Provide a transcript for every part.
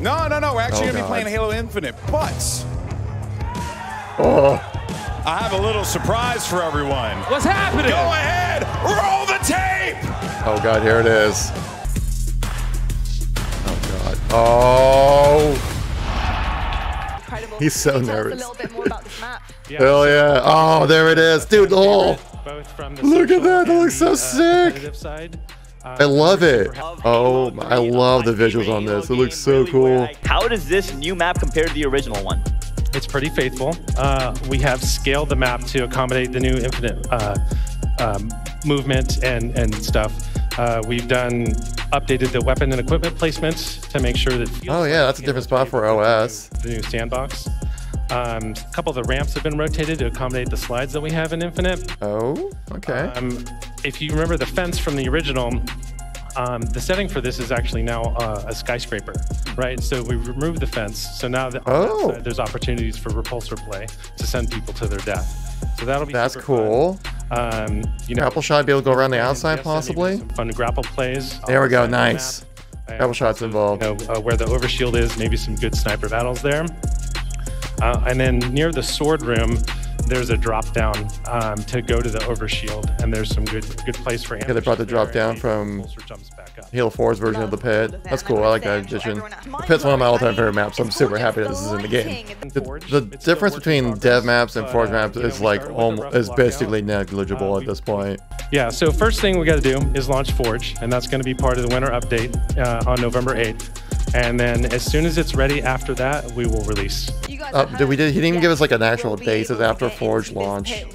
No, no, no. We're actually Oh, going to be playing Halo Infinite, but Oh, I have a little surprise for everyone. What's happening? Go ahead, roll the tape. oh God, here it is. Oh God. Oh, Incredible. He's so Can you tell us nervous. a little bit more about this map. hell yeah. Oh, there it is, dude. Oh, Both from the Look at that, that looks so the, uh, sick. Competitive Side. Uh, I love it. Oh, I love the visuals on this. It looks so cool. How does this new map compare to the original one? It's pretty faithful. Uh, we have scaled the map to accommodate the new infinite uh, um, movement and, and stuff. Uh, we've done updated the weapon and equipment placements to make sure that. Oh, yeah, that's a different spot for OS. The new sandbox. Um, a couple of the ramps have been rotated to accommodate the slides that we have in Infinite. Oh, okay. Um, if you remember the fence from the original, um, the setting for this is actually now uh, a skyscraper, right? So we removed the fence. So now that, Oh. side, there's opportunities for repulsor play to send people to their death. So that'll be That's cool. Um, you know, Grapple shot be able to go around the outside yes, possibly. fun grapple plays. There we go, side of the nice. Grapple shots involved. You know, uh, where the overshield is, maybe some good sniper battles there. Uh, and then near the sword room, there's a drop down um, to go to the overshield, and there's some good good place for. Him Yeah, they brought the drop down from repulsor jumps. Halo 4's version of the pit. That's cool. I like that addition. The pit's one of my all-time favorite maps, so I'm super happy that this is in the game. The, the difference between dev maps and Forge maps is like almost is basically negligible at this point. Yeah, so first thing we got to do is launch Forge, and that's going to be part of the winter update uh, on November 8th. And then as soon as it's ready after that, we will release. Uh, did we did- he didn't even give us, like, an actual date, it says able to after Forge launch. Pit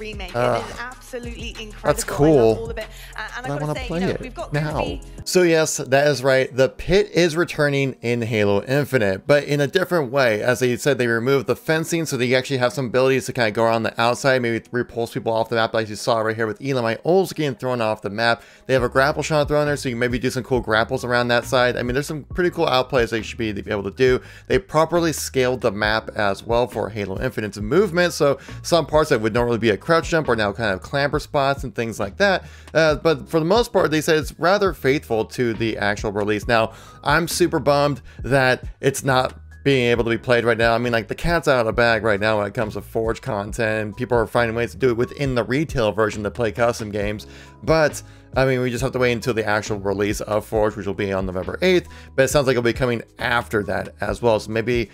remake. It Ugh. is absolutely incredible. That's I love cool. all of it. And, and I I've got want to to say, play you know, it we've got now. Ricky So yes, that is right. The pit is returning in Halo Infinite, but in a different way. As they said, they removed the fencing, so that you actually have some abilities to kind of go around the outside, maybe repulse people off the map, like you saw right here with Elamite Ols getting thrown off the map. They have a grapple shot thrown there, so you can maybe do some cool grapples around that side. I mean, there's some pretty cool outplays they should be able to do. They properly scaled the map as well for Halo Infinite's movement, so some parts that would normally be a crouch jump are now kind of spots and things like that. Uh, but for the most part, they said it's rather faithful to the actual release. Now, I'm super bummed that it's not being able to be played right now. I mean, like the cat's out of the bag right now when it comes to Forge content. People are finding ways to do it within the retail version to play custom games. But I mean, we just have to wait until the actual release of Forge, which will be on November 8th. But it sounds like it'll be coming after that as well. So maybe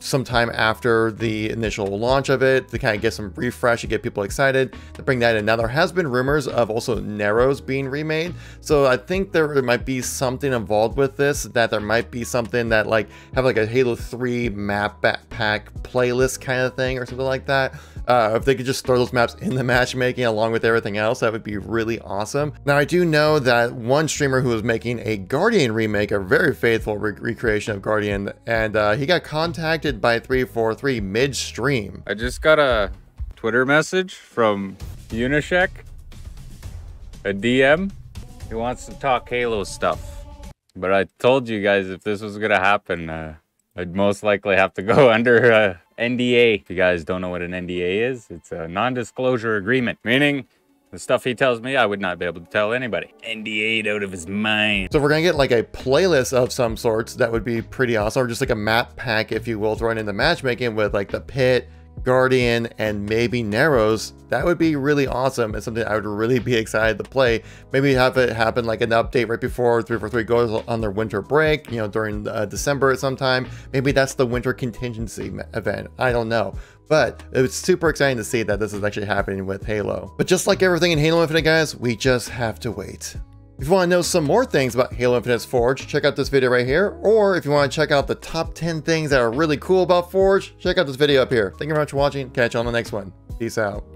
sometime after the initial launch of it to kind of get some refresh and get people excited to bring that in. Now, there has been rumors of also Narrows being remade. So I think there might be something involved with this, that there might be something that like have like a Halo 3 map backpack playlist kind of thing or something like that. Uh, if they could just throw those maps in the matchmaking along with everything else, that would be really awesome. Now, I do know that one streamer who was making a Guardian remake, a very faithful re- recreation of Guardian, and uh, he got contacted by 343 midstream. I just got a Twitter message from Unyshek, a DM. He wants to talk Halo stuff. But I told you guys if this was gonna happen, uh, I'd most likely have to go under uh, NDA. If you guys don't know what an NDA is, it's a non-disclosure agreement, meaning the stuff he tells me I would not be able to tell anybody. NDA'd out of his mind. So if we're gonna get like a playlist of some sorts, that would be pretty awesome. Or just like a map pack, if you will, thrown in the matchmaking with like the pit, Guardian, and maybe Narrows. That would be really awesome and something I would really be excited to play. Maybe have it happen like an update right before 343 goes on their winter break, you know, during uh, December at some time. Maybe that's the winter contingency event. I don't know. But it's super exciting to see that this is actually happening with Halo. But just like everything in Halo Infinite, guys, we just have to wait. If you want to know some more things about Halo Infinite's Forge, check out this video right here. Or if you want to check out the top 10 things that are really cool about Forge, check out this video up here. Thank you very much for watching. Catch you on the next one. Peace out.